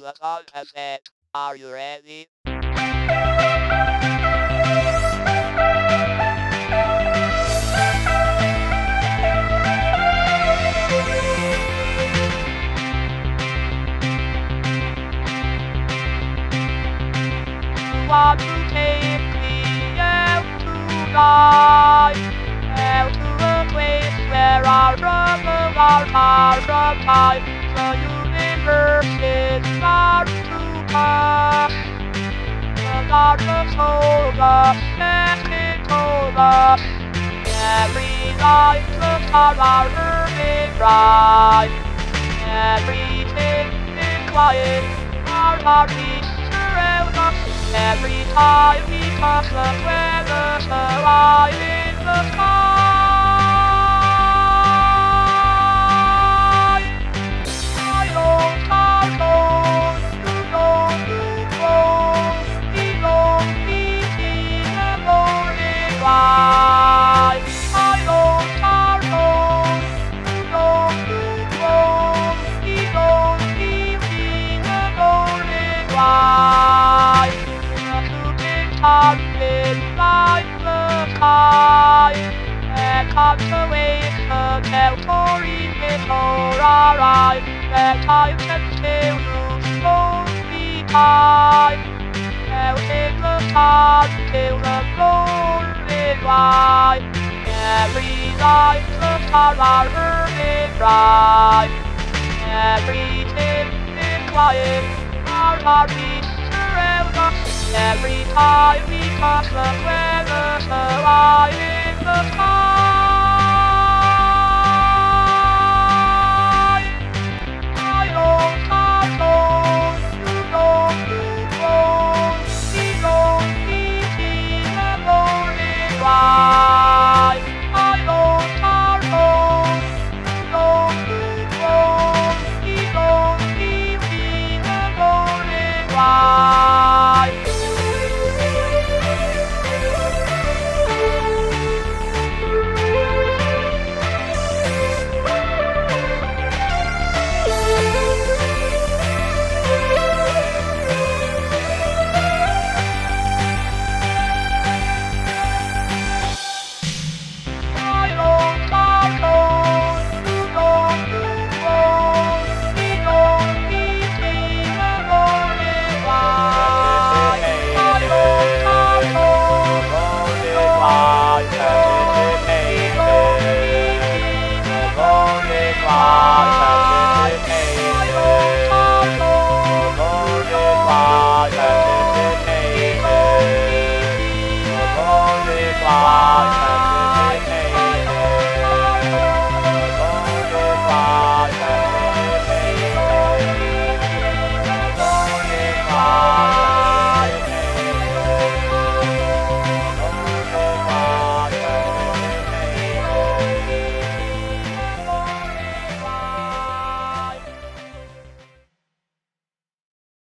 The song has said, Are you ready? want to take me out tonight Out to a place where our brothers are paradise The universe is far The God of solar has it told us Every light the stars are burning bright Everything is quiet Our heart beats surround us Every time we touch the weather, the light in the sky. Is like the sky And consolation territory is all our eyes. That time can still you slowly time Out in the sun till the golden light Every light the stars are burning bright is quiet Our heart beats Every time we touch the weather, the